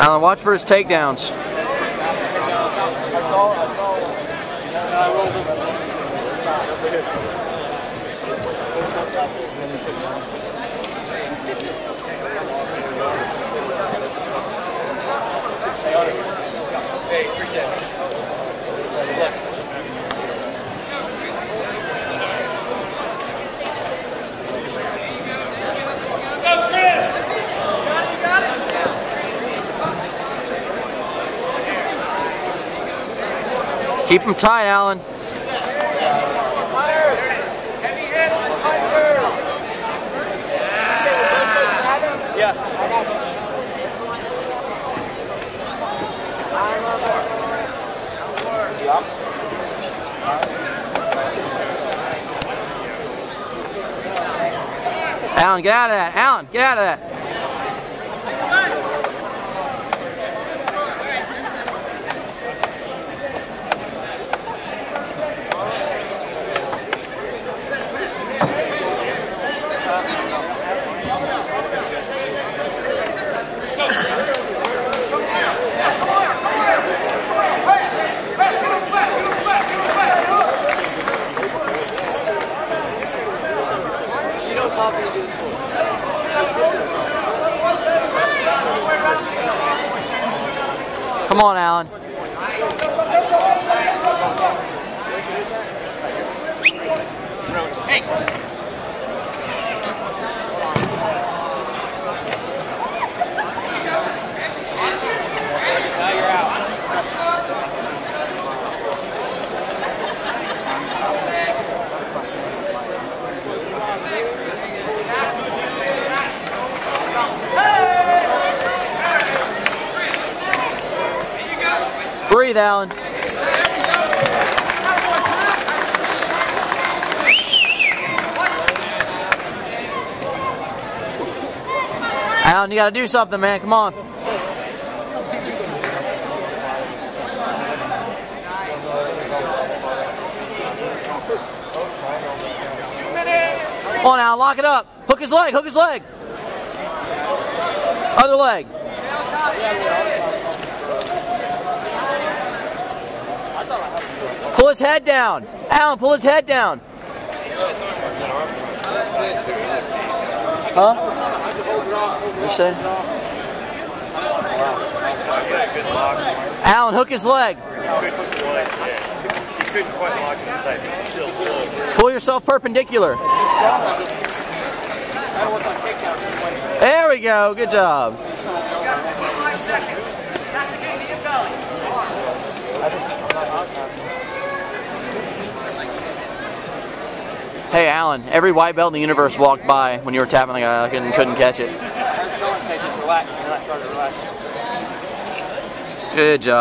Alan, watch for his takedowns. I saw, I saw. I rolled it. Keep him tight, Alan. Alan, get out of that. Alan, get out of that. Come on, Alan. You're Breathe, Alan. Alan, you gotta do something, man. Come on. Come on, Alan, lock it up. Hook his leg, hook his leg. Other leg. Pull his head down. Alan, pull his head down. Huh? You say? Alan, hook his leg. Pull yourself perpendicular. There we go. Good job. Hey, Alan, every white belt in the universe walked by when you were tapping the guy and couldn't catch it. Just relax, and then I started relaxing. Good job.